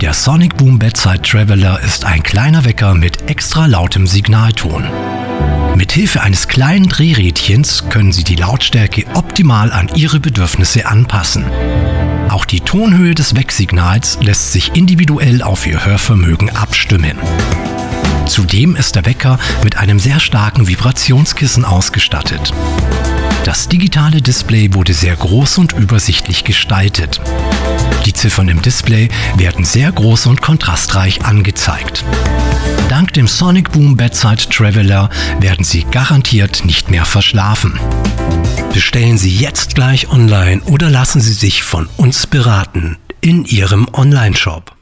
Der Sonic Boom Bedside Traveler ist ein kleiner Wecker mit extra lautem Signalton. Mit Hilfe eines kleinen Drehrädchens können Sie die Lautstärke optimal an Ihre Bedürfnisse anpassen. Auch die Tonhöhe des Wecksignals lässt sich individuell auf Ihr Hörvermögen abstimmen. Zudem ist der Wecker mit einem sehr starken Vibrationskissen ausgestattet. Das digitale Display wurde sehr groß und übersichtlich gestaltet. Die Ziffern im Display werden sehr groß und kontrastreich angezeigt. Dank dem Sonic Boom Bedside Traveler werden Sie garantiert nicht mehr verschlafen. Bestellen Sie jetzt gleich online oder lassen Sie sich von uns beraten in Ihrem Onlineshop.